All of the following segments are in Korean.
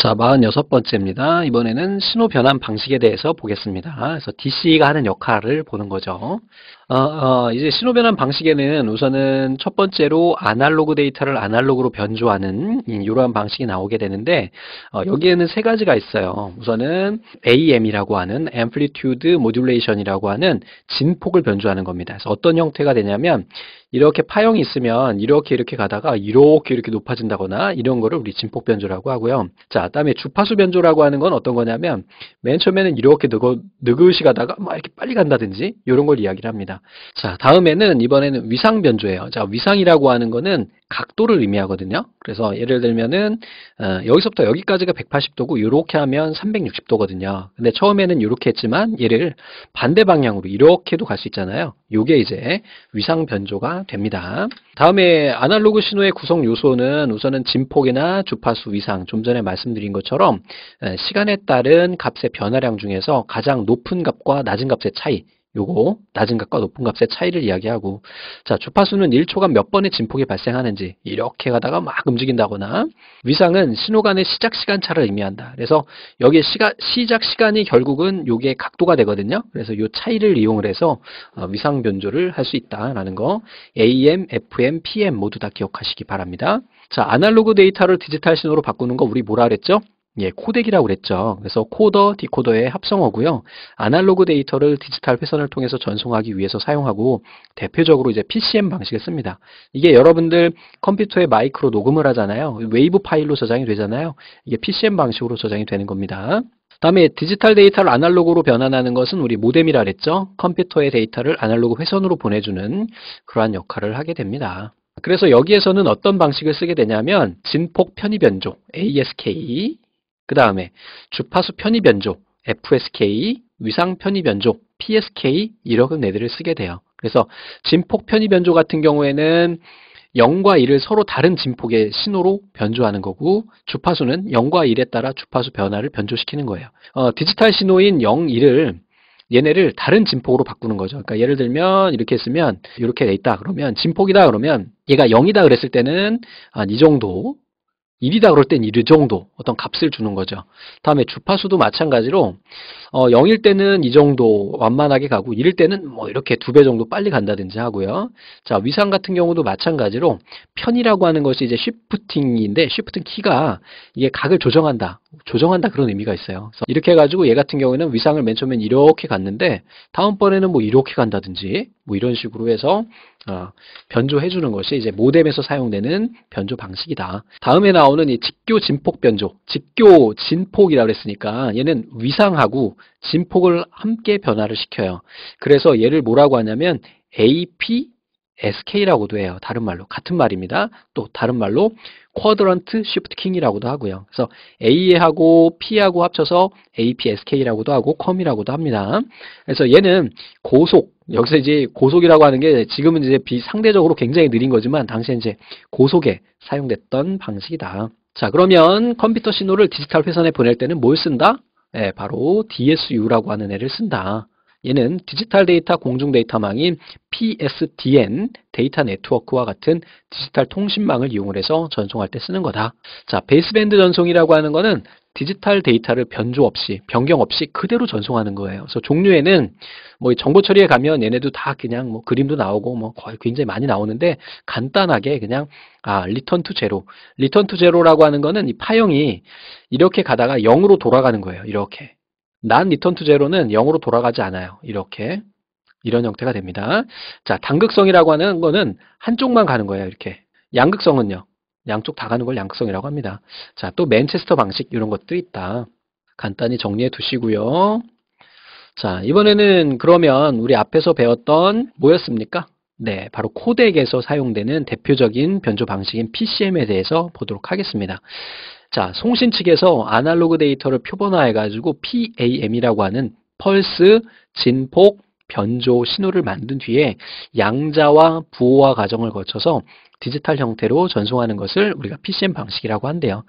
자, 46번째입니다. 이번에는 신호 변환 방식에 대해서 보겠습니다. 그래서 DC가 하는 역할을 보는 거죠. 어, 어, 이제 신호 변환 방식에는 우선은 첫 번째로 아날로그 데이터를 아날로그로 변조하는 이러한 방식이 나오게 되는데 어, 여기에는 세 가지가 있어요. 우선은 AM이라고 하는 Amplitude Modulation이라고 하는 진폭을 변조하는 겁니다. 그래서 어떤 형태가 되냐면 이렇게 파형이 있으면 이렇게 이렇게 가다가 이렇게 이렇게 높아진다거나 이런 거를 우리 진폭 변조라고 하고요. 자, 그다음에 주파수 변조라고 하는 건 어떤 거냐면 맨 처음에는 이렇게 느거, 느긋이 가다가 막 이렇게 빨리 간다든지 이런 걸 이야기를 합니다. 자, 다음에는 이번에는 위상 변조예요. 자, 위상이라고 하는 거는 각도를 의미하거든요. 그래서 예를 들면은 어, 여기서부터 여기까지가 180도고 이렇게 하면 360도거든요. 근데 처음에는 이렇게 했지만 얘를 반대 방향으로 이렇게도 갈 수 있잖아요. 요게 이제 위상 변조가 됩니다. 다음에 아날로그 신호의 구성 요소는 우선은 진폭이나 주파수 위상 좀 전에 말씀드린 것처럼 시간에 따른 값의 변화량 중에서 가장 높은 값과 낮은 값의 차이 요거 낮은 값과 높은 값의 차이를 이야기하고 자 주파수는 1초간 몇 번의 진폭이 발생하는지 이렇게 가다가 막 움직인다거나 위상은 신호 간의 시작 시간 차를 의미한다. 그래서 여기에 시가, 시작 시간이 결국은 요게 각도가 되거든요. 그래서 요 차이를 이용을 해서 어, 위상 변조를 할 수 있다라는 거 AM, FM, PM 모두 다 기억하시기 바랍니다. 자 아날로그 데이터를 디지털 신호로 바꾸는 거 우리 뭐라 그랬죠? 예, 코덱이라고 그랬죠. 그래서 코더, 디코더의 합성어고요. 아날로그 데이터를 디지털 회선을 통해서 전송하기 위해서 사용하고 대표적으로 이제 PCM 방식을 씁니다. 이게 여러분들 컴퓨터에 마이크로 녹음을 하잖아요. 웨이브 파일로 저장이 되잖아요. 이게 PCM 방식으로 저장이 되는 겁니다. 다음에 디지털 데이터를 아날로그로 변환하는 것은 우리 모뎀이라 그랬죠. 컴퓨터의 데이터를 아날로그 회선으로 보내주는 그러한 역할을 하게 됩니다. 그래서 여기에서는 어떤 방식을 쓰게 되냐면 진폭 편의 변조 ASK 그 다음에 주파수 편의 변조 FSK, 위상 편의 변조 PSK 이런 애들을 쓰게 돼요. 그래서 진폭 편의 변조 같은 경우에는 0과 1을 서로 다른 진폭의 신호로 변조하는 거고 주파수는 0과 1에 따라 주파수 변화를 변조시키는 거예요. 어, 디지털 신호인 0, 1을 얘네를 다른 진폭으로 바꾸는 거죠. 그러니까 예를 들면 이렇게 했으면 이렇게 돼 있다 그러면 진폭이다 그러면 얘가 0이다 그랬을 때는 한 이 정도 1이다 그럴 땐 1 정도 어떤 값을 주는 거죠. 다음에 주파수도 마찬가지로 어, 0일 때는 이 정도 완만하게 가고 1일 때는 뭐 이렇게 두 배 정도 빨리 간다든지 하고요. 자 위상 같은 경우도 마찬가지로 편이라고 하는 것이 이제 쉬프팅인데 쉬프팅 키가 이게 각을 조정한다. 조정한다 그런 의미가 있어요. 이렇게 해가지고 얘 같은 경우에는 위상을 맨 처음엔 이렇게 갔는데 다음번에는 뭐 이렇게 간다든지 뭐 이런 식으로 해서 어, 변조해 주는 것이 이제 모뎀에서 사용되는 변조 방식이다. 다음에 나오는 이 직교 진폭 변조, 직교 진폭이라고 그랬으니까 얘는 위상하고 진폭을 함께 변화를 시켜요. 그래서 얘를 뭐라고 하냐면 AP SK라고도 해요. 다른 말로 같은 말입니다. 또 다른 말로 쿼드런트 쉬프트 킹이라고도 하고요. 그래서 A하고 P하고 합쳐서 APSK라고도 하고 QAM이라고도 합니다. 그래서 얘는 고속 여기서 이제 고속이라고 하는 게 지금은 이제 비상대적으로 굉장히 느린 거지만 당시에 이제 고속에 사용됐던 방식이다. 자 그러면 컴퓨터 신호를 디지털 회선에 보낼 때는 뭘 쓴다? 네, 바로 DSU라고 하는 애를 쓴다. 얘는 디지털 데이터 공중 데이터망인 PSDN 데이터 네트워크와 같은 디지털 통신망을 이용을 해서 전송할 때 쓰는 거다. 자, baseband 전송이라고 하는 거는 디지털 데이터를 변조 없이, 변경 없이 그대로 전송하는 거예요. 그래서 종류에는 뭐 정보 처리에 가면 얘네도 다 그냥 뭐 그림도 나오고 뭐 거의 굉장히 많이 나오는데 간단하게 그냥 아, return to zero. Return to zero라고 하는 거는 이 파형이 이렇게 가다가 0으로 돌아가는 거예요. 이렇게. Non return to zero는 0으로 돌아가지 않아요. 이렇게. 이런 형태가 됩니다. 자, 단극성이라고 하는 거는 한쪽만 가는 거예요. 이렇게. 양극성은요. 양쪽 다 가는 걸 양극성이라고 합니다. 자, 또 맨체스터 방식 이런 것도 있다. 간단히 정리해 두시고요. 자, 이번에는 그러면 우리 앞에서 배웠던 뭐였습니까? 네, 바로 코덱에서 사용되는 대표적인 변조 방식인 PCM에 대해서 보도록 하겠습니다. 자, 송신 측에서 아날로그 데이터를 표본화해가지고 PAM이라고 하는 펄스, 진폭, 변조 신호를 만든 뒤에 양자와 부호화 과정을 거쳐서 디지털 형태로 전송하는 것을 우리가 PCM 방식이라고 한대요.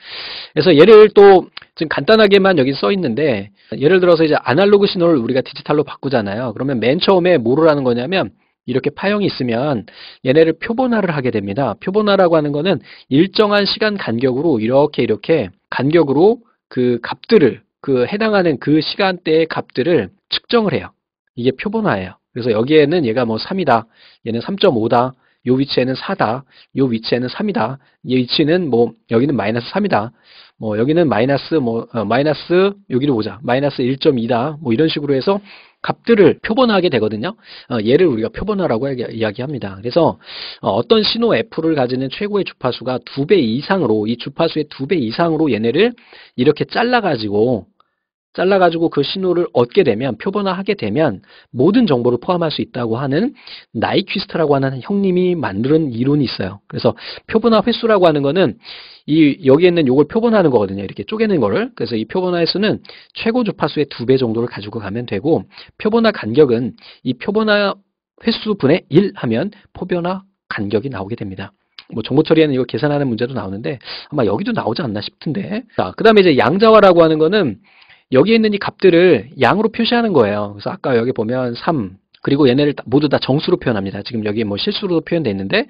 그래서 예를 또 지금 간단하게만 여기 써 있는데 예를 들어서 이제 아날로그 신호를 우리가 디지털로 바꾸잖아요. 그러면 맨 처음에 뭐를 하는 거냐면 이렇게 파형이 있으면 얘네를 표본화를 하게 됩니다. 표본화라고 하는 거는 일정한 시간 간격으로 이렇게 이렇게 간격으로 그 값들을 그 해당하는 그 시간대의 값들을 측정을 해요. 이게 표본화예요. 그래서 여기에는 얘가 뭐 3이다. 얘는 3.5다. 요 위치에는 4다. 요 위치에는 3이다. 이 위치는 뭐 여기는 마이너스 3이다. 뭐 여기는 마이너스 뭐 어, 마이너스 여기를 보자. 마이너스 1.2다. 뭐 이런 식으로 해서 값들을 표본화하게 되거든요. 어, 얘를 우리가 표본화라고 이야기- 이야기합니다. 그래서 어, 떤 신호 F를 가지는 최고의 주파수가 두 배 이상으로 이 주파수의 두 배 이상으로 얘네를 이렇게 잘라가지고 잘라가지고 그 신호를 얻게 되면 표본화하게 되면 모든 정보를 포함할 수 있다고 하는 나이퀴스트라고 하는 형님이 만든 이론이 있어요. 그래서 표본화 횟수라고 하는 거는 이 여기에 있는 요걸 표본화하는 거거든요. 이렇게 쪼개는 거를. 그래서 이 표본화 횟수는 최고 주파수의 두 배 정도를 가지고 가면 되고 표본화 간격은 이 표본화 횟수분의 1 하면 포변화 간격이 나오게 됩니다. 뭐 정보 처리에는 이거 계산하는 문제도 나오는데 아마 여기도 나오지 않나 싶은데. 자, 그 다음에 이제 양자화라고 하는 거는 여기에 있는 이 값들을 양으로 표시하는 거예요. 그래서 아까 여기 보면 3 그리고 얘네를 다- 모두 다 정수로 표현합니다. 지금 여기 뭐 실수로 표현되어 있는데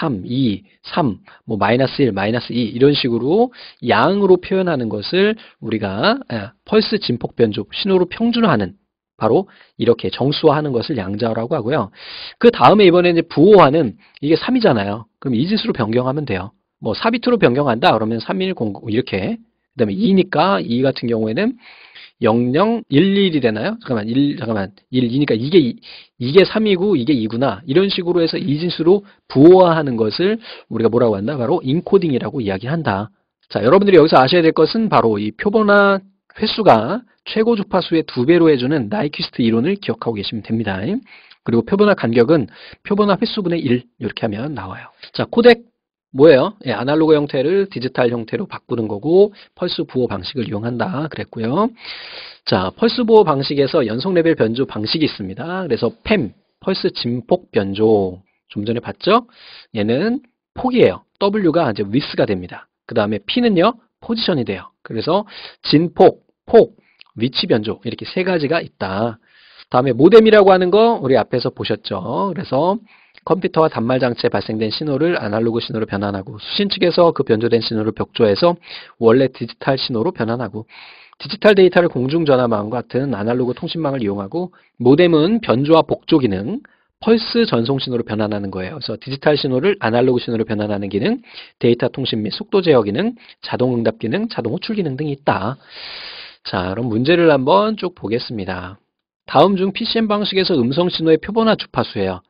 3, 2, 3, 뭐 마이너스 1, 마이너스 2 이런 식으로 양으로 표현하는 것을 우리가 예, 펄스 진폭 변조 신호로 평준화하는 바로 이렇게 정수화하는 것을 양자화라고 하고요. 그 다음에 이번에 이제 부호화는 이게 3이잖아요. 그럼 이진수로 변경하면 돼요. 뭐 4비트로 변경한다 그러면 3100 이렇게 그 다음에 2니까 2 같은 경우에는 0011이 되나요? 잠깐만 1 잠깐만 1 2니까 이게 이- 이게 3이고 이게 2구나 이런 식으로 해서 이진수로 부호화하는 것을 우리가 뭐라고 한다? 바로 인코딩이라고 이야기한다. 자, 여러분들이 여기서 아셔야 될 것은 바로 이 표본화 횟수가 최고 주파수의 두 배로 해주는 나이퀴스트 이론을 기억하고 계시면 됩니다. 그리고 표본화 간격은 표본화 횟수분의 1 이렇게 하면 나와요. 자, 코덱 뭐예요? 예, 아날로그 형태를 디지털 형태로 바꾸는 거고 펄스 부호 방식을 이용한다 그랬고요. 자, 펄스 부호 방식에서 연속 레벨 변조 방식이 있습니다. 그래서 PAM, 펄스 진폭 변조 좀 전에 봤죠? 얘는 폭이에요. W가 이제 위스가 됩니다. 그 다음에 P는요 포지션이 돼요. 그래서 진폭, 폭, 위치 변조 이렇게 세 가지가 있다. 다음에 모뎀이라고 하는 거 우리 앞에서 보셨죠. 그래서 컴퓨터와 단말 장치에 발생된 신호를 아날로그 신호로 변환하고 수신 측에서 그 변조된 신호를 복조해서 원래 디지털 신호로 변환하고 디지털 데이터를 공중전화망과 같은 아날로그 통신망을 이용하고 모뎀은 변조와 복조 기능, 펄스 전송 신호로 변환하는 거예요. 그래서 디지털 신호를 아날로그 신호로 변환하는 기능, 데이터 통신 및 속도 제어 기능, 자동 응답 기능, 자동 호출 기능 등이 있다. 자, 그럼 문제를 한번 쭉 보겠습니다. 다음 중 PCM 방식에서 음성 신호의 표본화 주파수예요.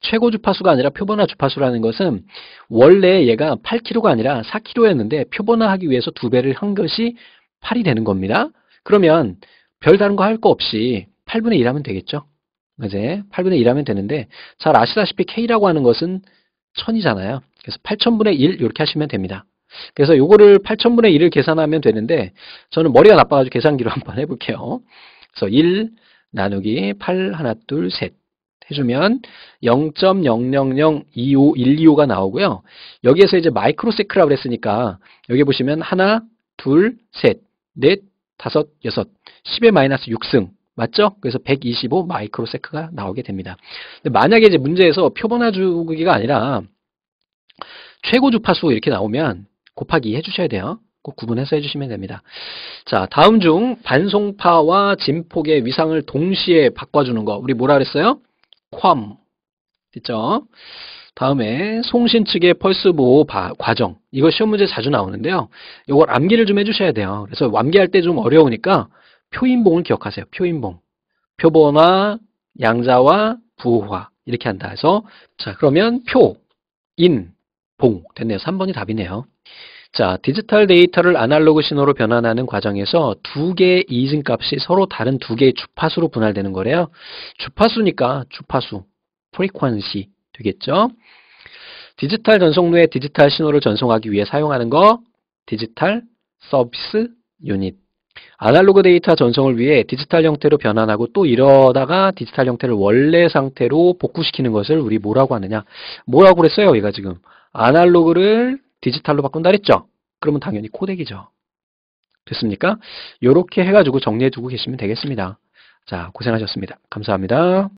최고 주파수가 아니라 표본화 주파수라는 것은 원래 얘가 8kH가 아니라 4kH였는데 표본화하기 위해서 두 배를 한 것이 8이 되는 겁니다. 그러면 별 다른 거할거 없이 8분의 1 하면 되겠죠? 이제 8분의 1 하면 되는데 잘 아시다시피 K라고 하는 것은 1000이잖아요. 그래서 8000분의 1 이렇게 하시면 됩니다. 그래서 요거를 8000분의 1을 계산하면 되는데 저는 머리가 나빠가지고 계산기로 한번 해볼게요. 그래서 1 나누기 8 하나 둘 셋 해주면 0.00025125가 나오고요. 여기에서 이제 마이크로세크라고 그랬으니까 여기 보시면 하나, 둘, 셋, 넷, 다섯, 여섯, 10의 마이너스 6승 맞죠? 그래서 125 마이크로세크가 나오게 됩니다. 만약에 이제 문제에서 표본화 주기가 아니라 최고 주파수 이렇게 나오면 곱하기 해주셔야 돼요. 꼭 구분해서 해주시면 됩니다. 자, 다음 중 반송파와 진폭의 위상을 동시에 바꿔주는 거 우리 뭐라 그랬어요? 퀄 됐죠? 다음에 송신 측의 펄스 보호 바- 과정 이거 시험 문제 자주 나오는데요. 이걸 암기를 좀 해주셔야 돼요. 그래서 암기할 때 좀 어려우니까 표인봉을 기억하세요. 표인봉 표본화, 양자화, 부호화 이렇게 한다 해서 자 그러면 표, 인, 봉 됐네요. 3번이 답이네요. 자, 디지털 데이터를 아날로그 신호로 변환하는 과정에서 두 개의 이진값이 서로 다른 두 개의 주파수로 분할되는 거래요. 주파수니까 주파수, frequency 되겠죠? 디지털 전송로에 디지털 신호를 전송하기 위해 사용하는 거 digital service unit. 아날로그 데이터 전송을 위해 디지털 형태로 변환하고 또 이러다가 디지털 형태를 원래 상태로 복구시키는 것을 우리 뭐라고 하느냐? 뭐라고 그랬어요? 얘가 지금 아날로그를 디지털로 바꾼다 그랬죠? 그러면 당연히 코덱이죠. 됐습니까? 이렇게 해가지고 정리해 두고 계시면 되겠습니다. 자, 고생하셨습니다. 감사합니다.